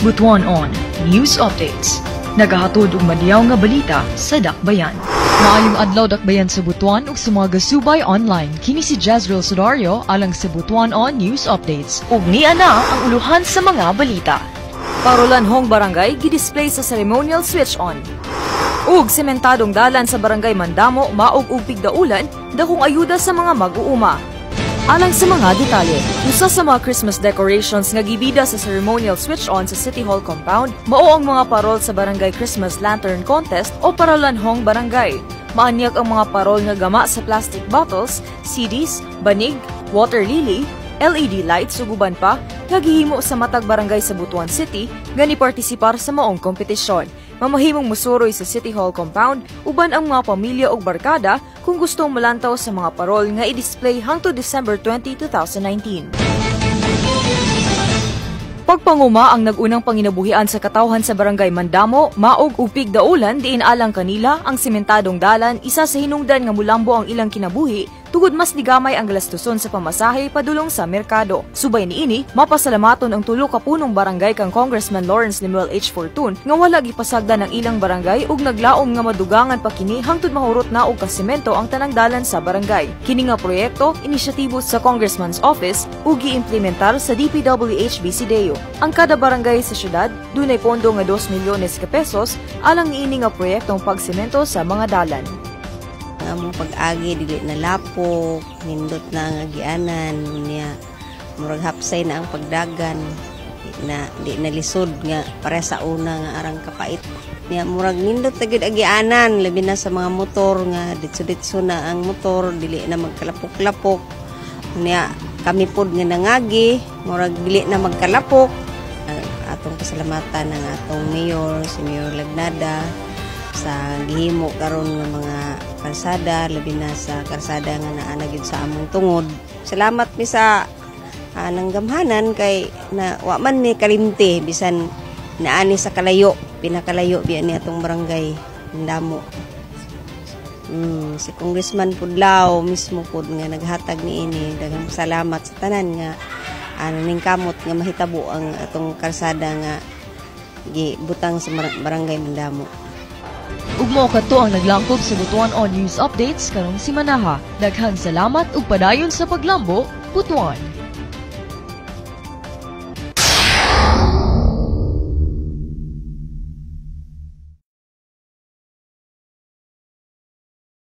Butuan on News Updates. Nagahatod og madiyaw nga balita sa Dakbayan. Maayong adlaw dakbayan sa Butuan ug sa mga gasubay online. Kini si Jezreel Sudario alang sa Butuan on News Updates. Ug niya na ang uluhan sa mga balita. Parolanhong barangay gidisplay sa ceremonial switch on. Ug sementadong dalan sa barangay Mandamo maog ug pigdaulan dakong ayuda sa mga mag-uuma. Alang sa mga detalye, usa sa mga Christmas decorations nga gibida sa ceremonial switch on sa City Hall compound, mao ang mga parol sa Barangay Christmas Lantern Contest o Parolanhong Barangay. Maanyag ang mga parol nga gama sa plastic bottles, CDs, banig, water lily, LED lights ug uban pa nga gihimo sa matag barangay sa Butuan City nga ni partisipar sa maong kompetisyon. Mamahimong musuroy sa City Hall compound uban ang mga pamilya ug barkada kung gustong malantaw sa mga parol nga i-display hangtod December 20, 2019. Pagpanguma ang nagunang panginabuhian sa katawhan sa barangay Mandamo, maog upig daulan diin alang kanila ang sementadong dalan isa sa hinungdan nga mulambo ang ilang kinabuhi tugod mas digamay ang galastuson sa pamasahe padulong sa merkado. Subay niini, mapasalamaton ang tulo ka punong barangay kang Congressman Lawrence Lemuel H. Fortun nga wala gipasagda ng ilang barangay ug naglaom nga madugangan pa kini hangtod mahurot na og kasemento ang tanang dalan sa barangay. Kini nga proyekto inisyatibo sa Congressman's Office ug giimplementar sa DPWH Bisideo. Ang kada barangay sa syudad dunay pondo nga 2 milyones ka pesos alang niini nga proyektong pagsemento sa mga dalan nga mong pag-agi dili na lapok nindot na nga gianan niya murag hapsay na ang pagdagan na di na lisod nga para sa una nga arang kapait. Niya murag nindot na agianan labi na sa mga motor nga ditso-ditso na ang motor dili na magkalapok-lapok. Niya kami pod nga nangagi murag dili na magkalapok. Atong pasalamatan ng atong mayor si Mayor Lagnada sa gihimo karon nga mga kalsada labi na sa kalsada nga naa na gyud sa among tungod. Salamat mi sa uh, nanggamhanan kay na wa man ni kalimte bisan naani sa kalayo pinakalayo biya ni atong barangay Ndamo. Mm, si Congressman Pudlaw mismo pud nga naghatag ni ini daghang salamat sa tanan nga ano ning kamot nga mahitabo ang atong kalsada nga gibutang sa barangay Mandamo Ug mao kadto ang naglangkob sa Butuan on News Updates karong si Manaha. Daghang salamat ug padayon sa paglambo, Butuan.